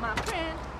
My friend.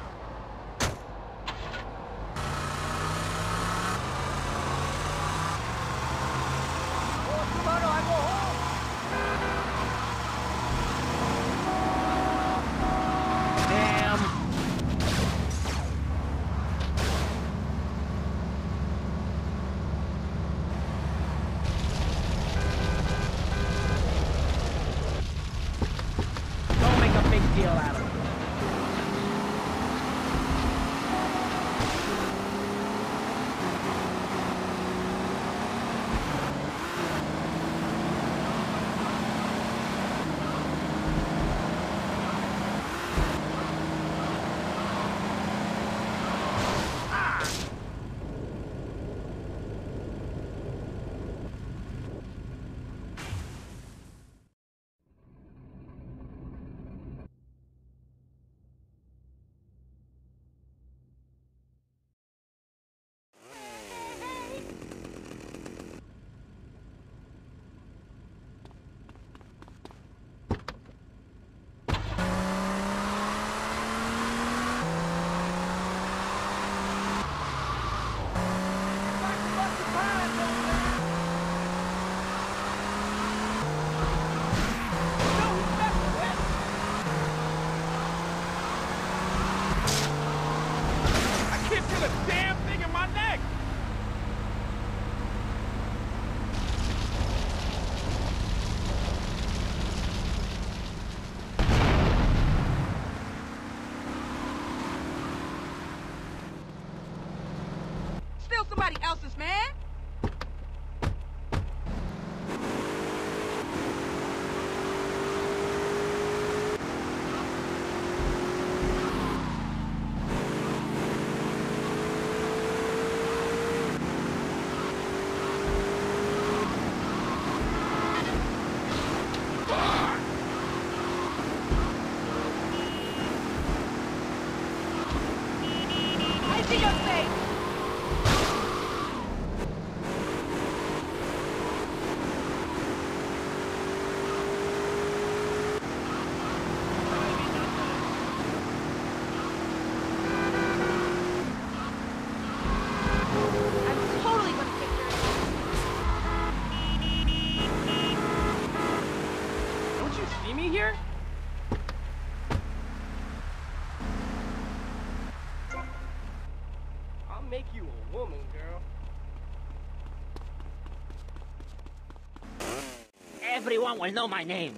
Everyone will know my name.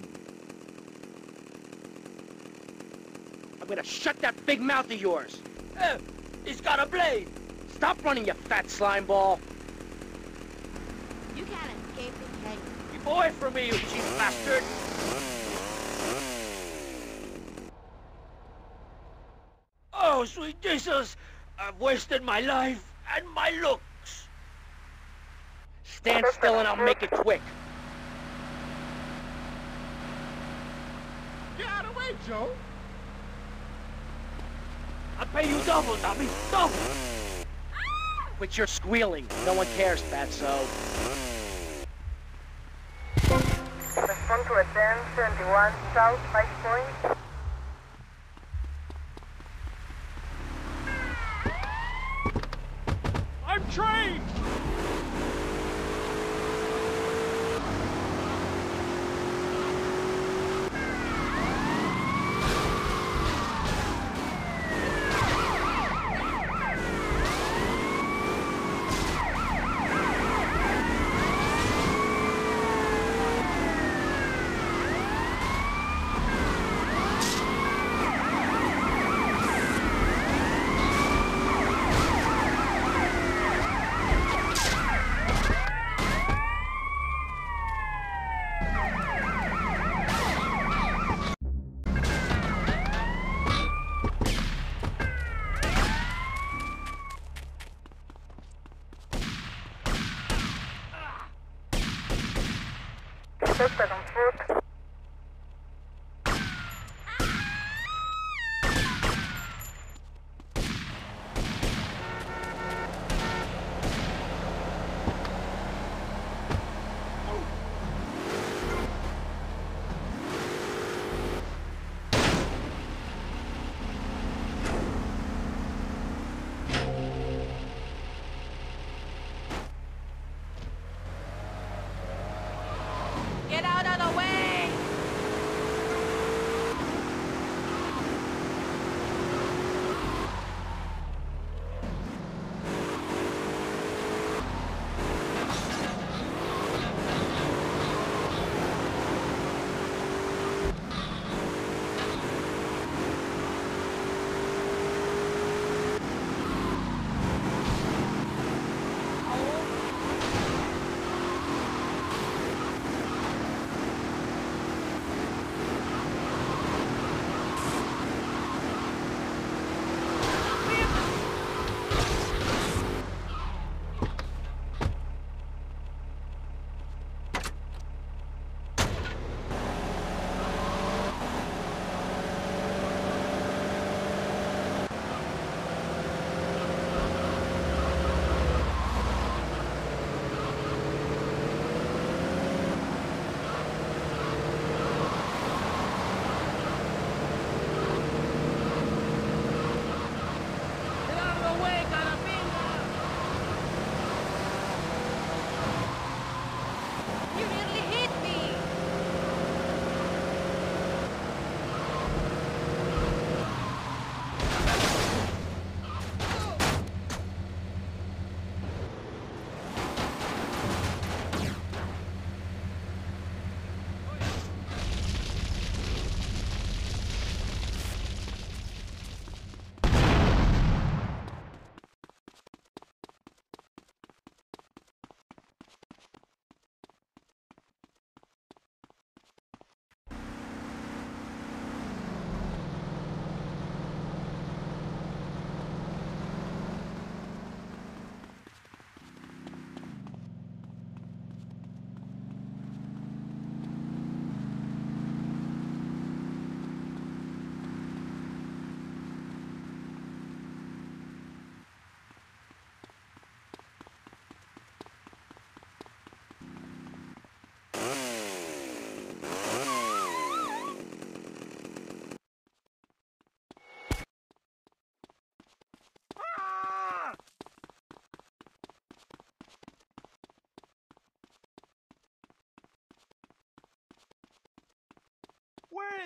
I'm gonna shut that big mouth of yours. Eh, he's got a blade. Stop running, you fat slime ball. You can't escape it, can you? Keep away from me, you cheap bastard. Oh, sweet Jesus! I've wasted my life and my looks. Stand still and I'll make it quick. Get out of the way, Joe! I'll pay you double, Dobby, double! Quit your squealing. No one cares, Fatso. Respond to a 1071 South 5 Point. Get out of the way!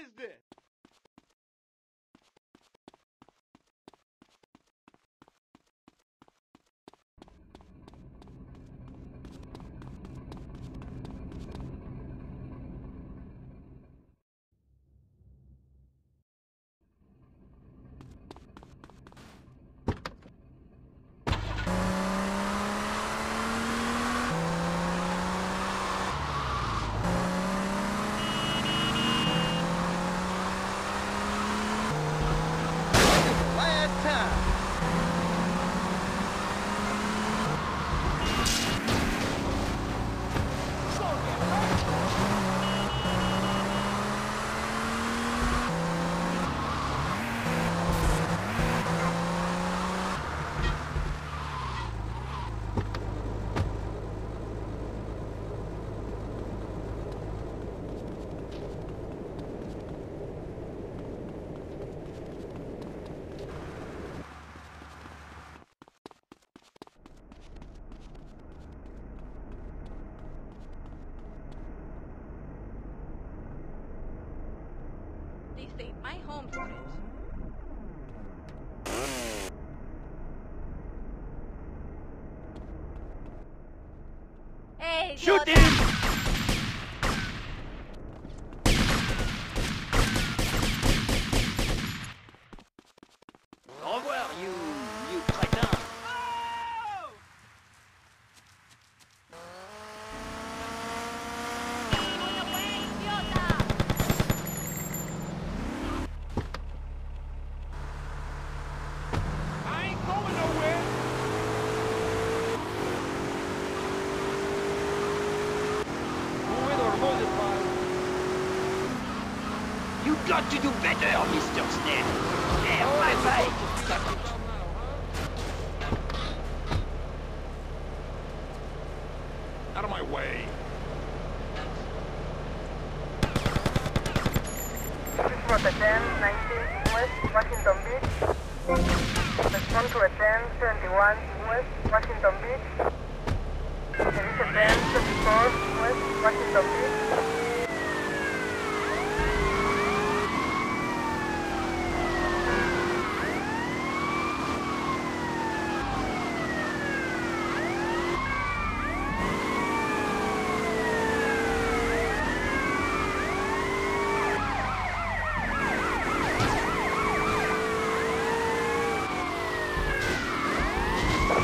is this? home Hey, Shoot them! Got to do better, Mr. Snell. Yeah, my oh, fight. Out of my way. This is for the 10, 19 West Washington Beach. Respond to a 10, 71 West Washington Beach. There is a 10, 34 West Washington Beach.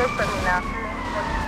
Dos terminaciones, Police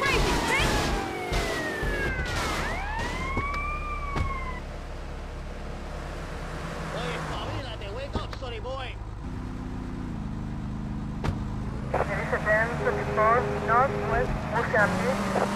Crazy, bitch! There is a 10, 34 Northwest Ocean Beach.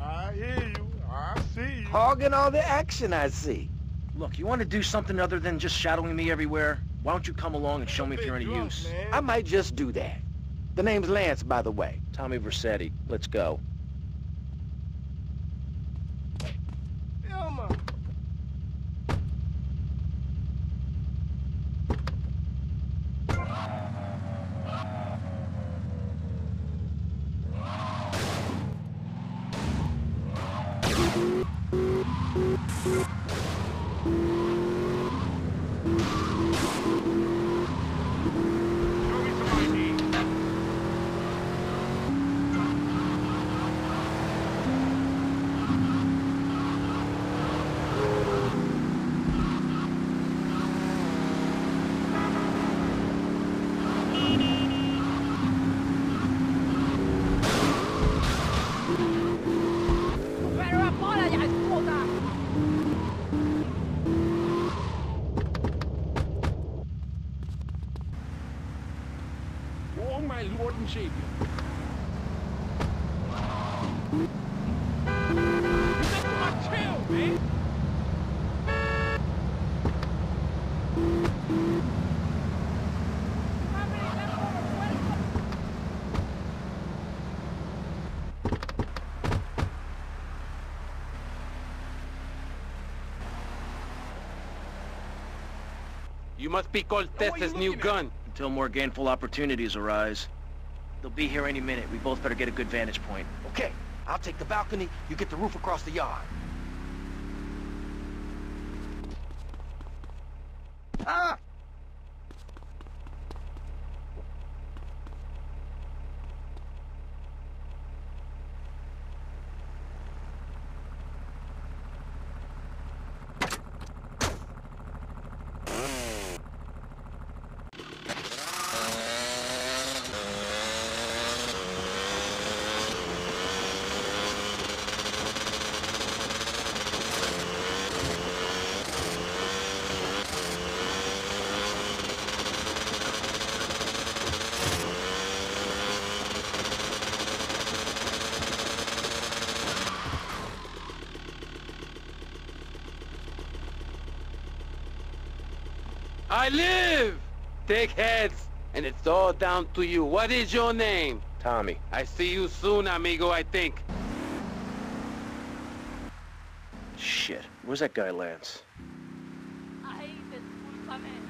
I hear you. I see. Hogging all the action, I see. Look, you want to do something other than just shadowing me everywhere? Why don't you come along and show me if you're any drunk, use? man. I might just do that. The name's Lance, by the way. Tommy Vercetti. let's go. You must be Cortez's new looking at? gun. Until more gainful opportunities arise. They'll be here any minute. We both better get a good vantage point. Okay, I'll take the balcony, you get the roof across the yard. I live! Take heads, and it's all down to you. What is your name? Tommy. I see you soon, amigo, I think. Shit. Where's that guy, Lance? Ay, discúlpame.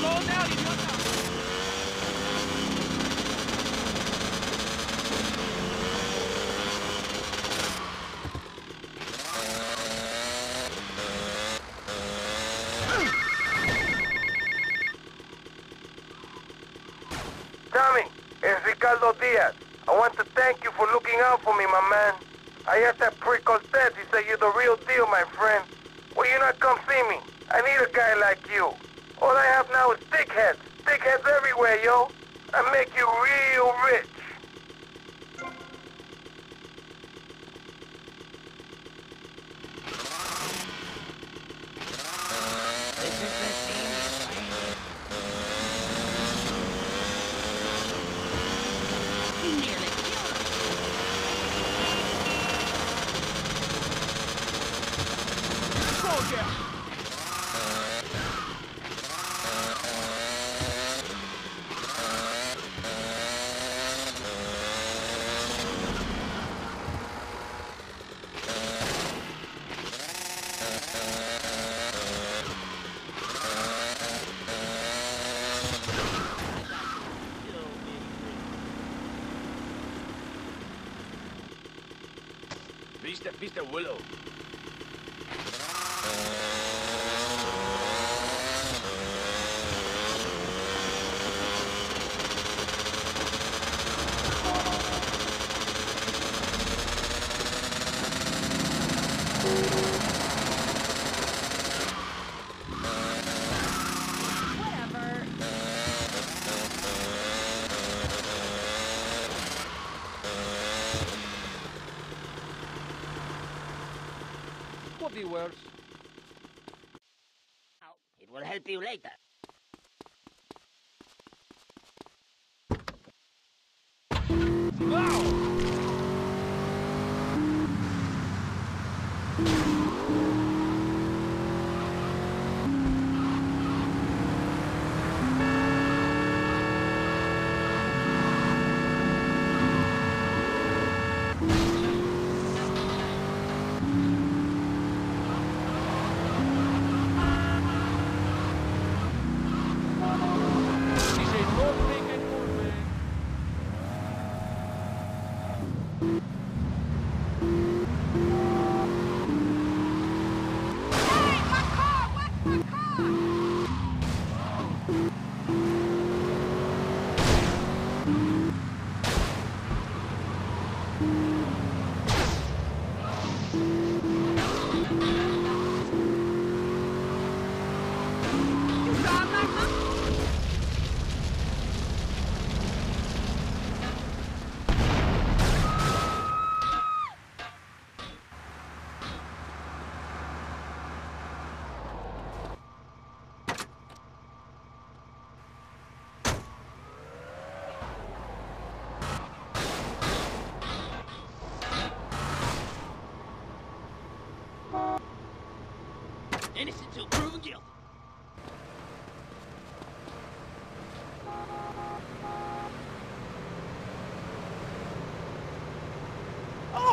Slow down, idiota! Tommy, Diaz. I want to thank you for looking out for me, my man. I asked that prick Cortez. He said you're the real deal, my friend. Will you not come see me? I need a guy like you. All I have now is dickheads. Dickheads everywhere, yo. I make you real rich. Willow.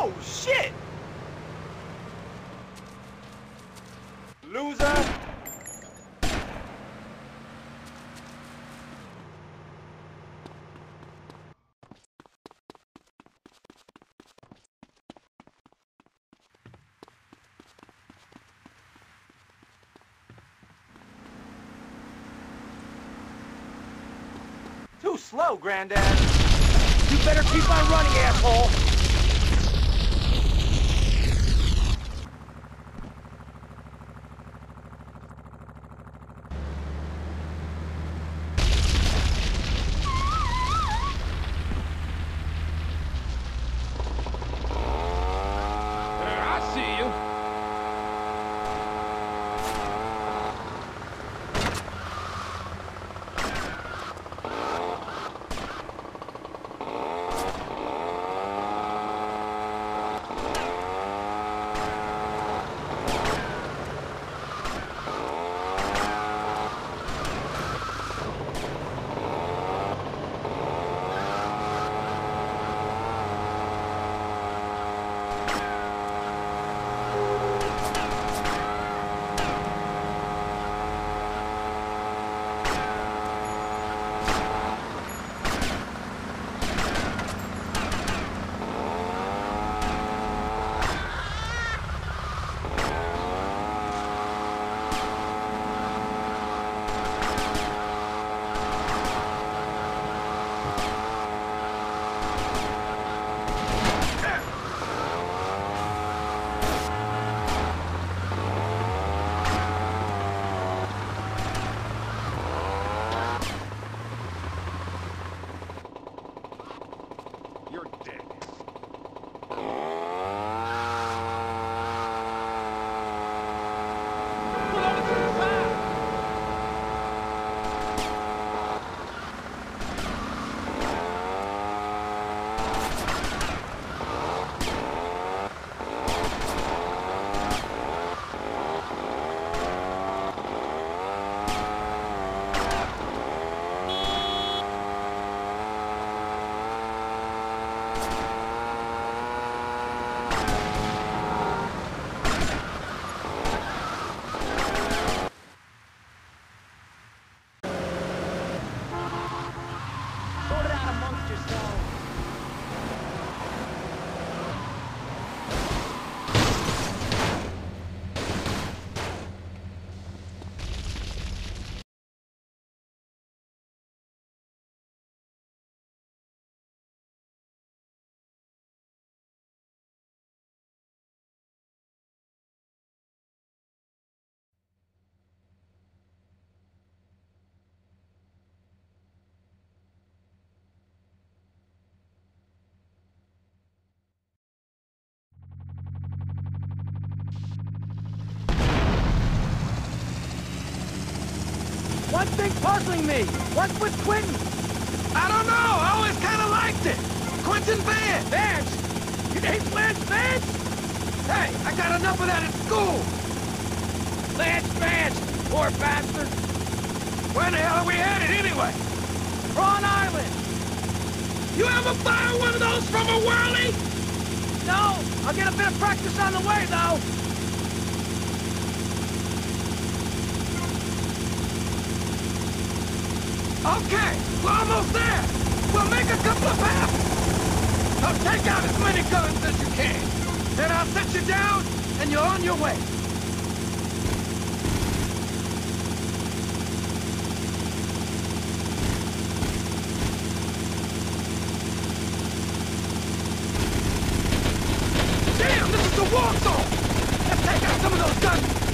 Oh, shit! Loser! Too slow, Granddad. You better keep on running, asshole! One thing puzzling me. What's with Quentin? I don't know. I always kind of liked it. Quentin Vance. Vance? Your name's Lance Vance? Hey, I got enough of that at school. Lance Vance, poor bastard. Where the hell are we headed anyway? Prawn Island. You ever fire one of those from a whirly? No, I'll get a bit of practice on the way, though. Okay, we're almost there. We'll make a couple of passes. Now take out as many guns as you can. Then I'll set you down, and you're on your way. Damn, this is a war zone! Let's take out some of those guns!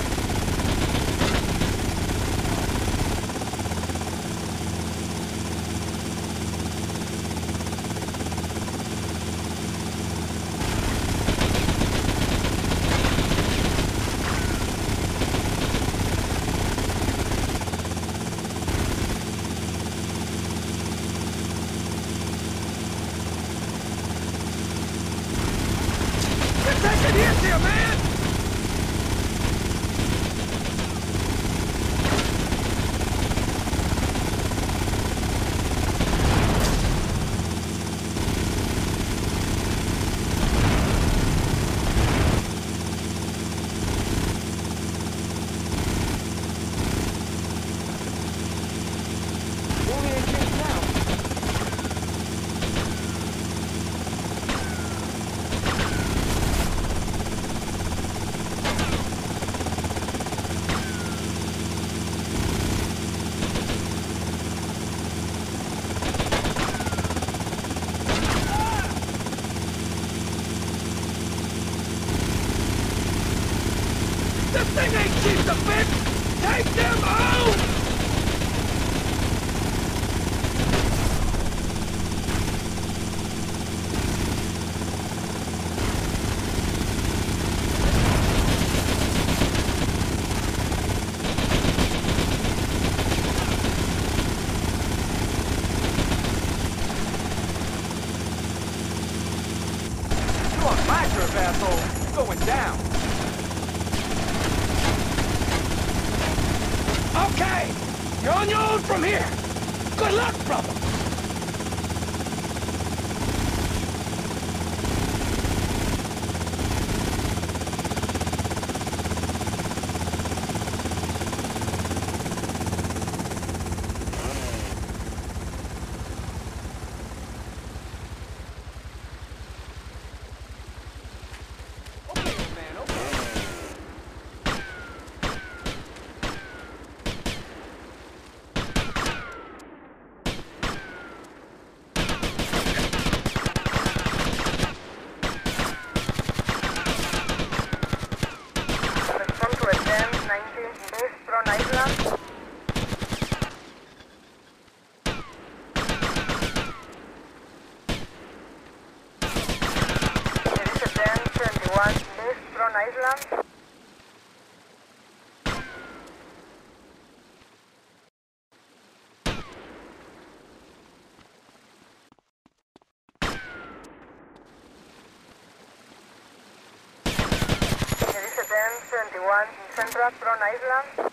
10, 21 Central Prawn Island.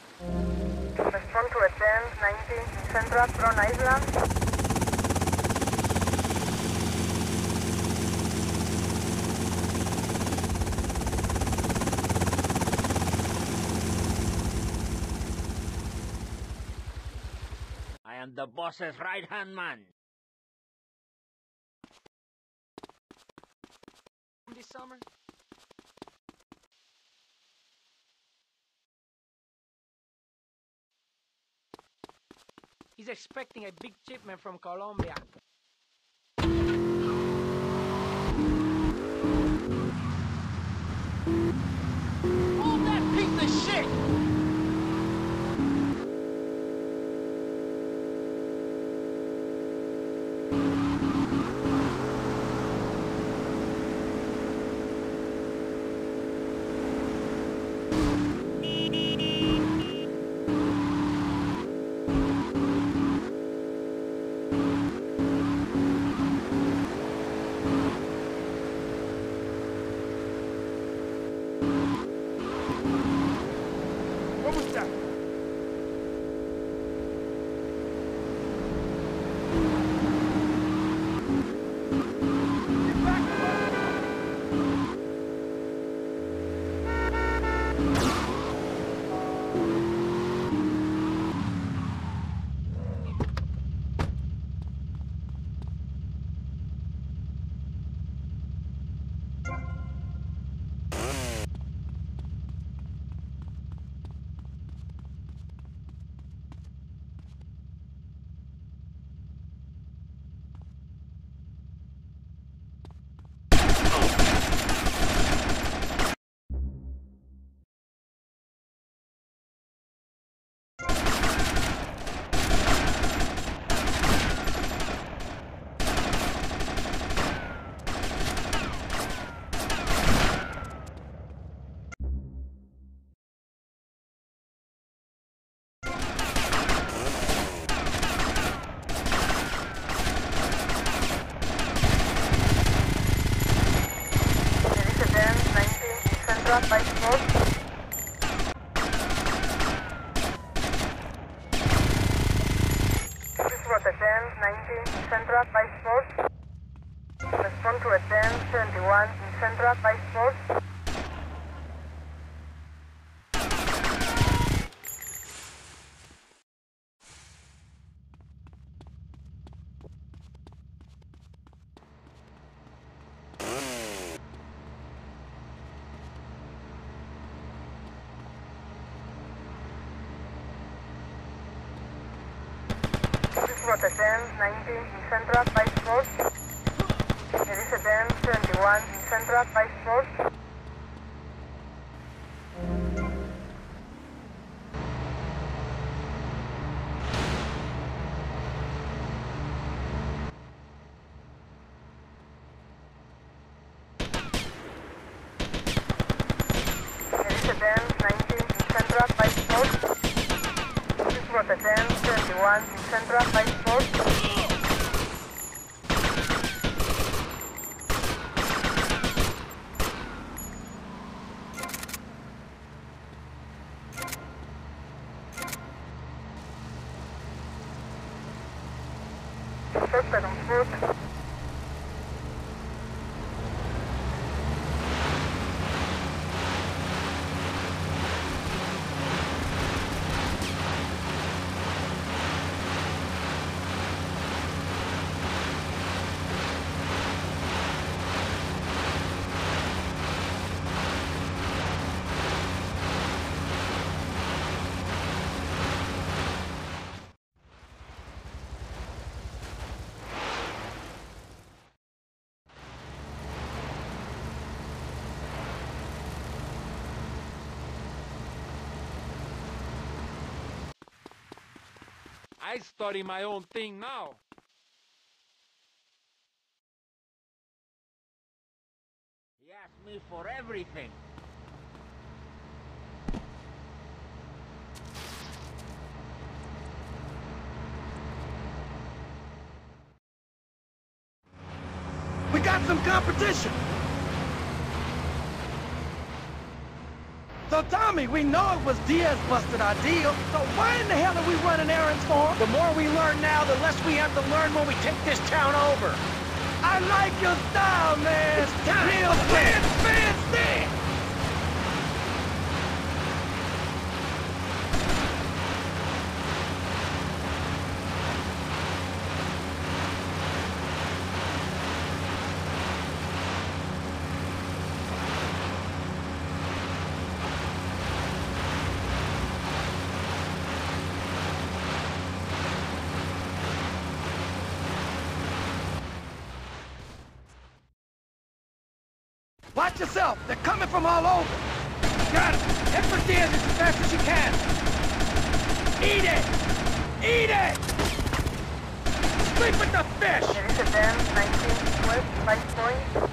Respond to a 10, 19 Central Prawn Island. I am the boss's right-hand man. This summer? He's expecting a big shipment from Colombia. 19 Central by Dam 19 in Central, 5 4. There is a Dam 21 in Central, 5 4. One, in Central by Force. I study my own thing now. He asked me for everything. We got some competition. So Tommy, we know it was Diaz busted our deal, so why in the hell are we running errands for him? The more we learn now, the less we have to learn when we take this town over. I like your style, man. It's time. Real fans, fans, dance. Watch yourself. They're coming from all over. Got it. Head for Diaz as fast as you can. Eat it! Eat it! Sleep with the fish! A van, 19 West, Vice Point.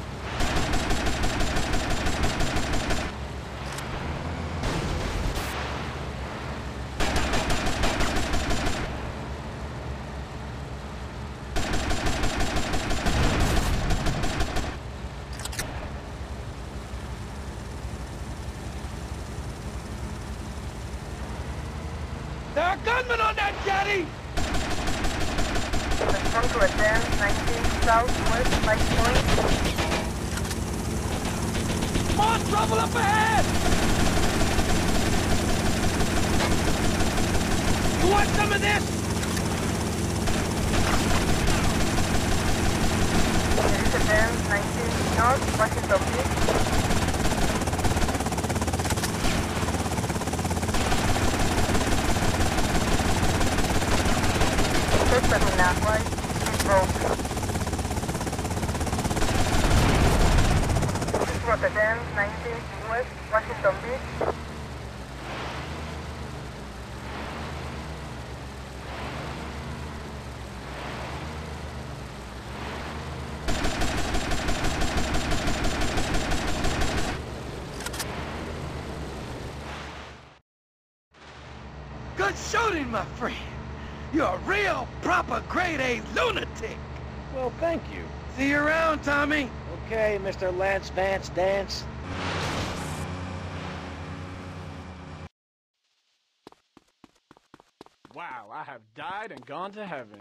There are gunmen on that jetty! Respond to a van, 19 South West, Vice Point. More trouble up ahead! You want some of this? There is a van, 19 North, Washington Beach. This was a van, 19 West, Washington Beach. Good shooting, my friend. You're a real, proper A lunatic. Well, thank you. See you around, Tommy. Okay, Mr. Lance Vance Dance. Wow, I have died and gone to heaven.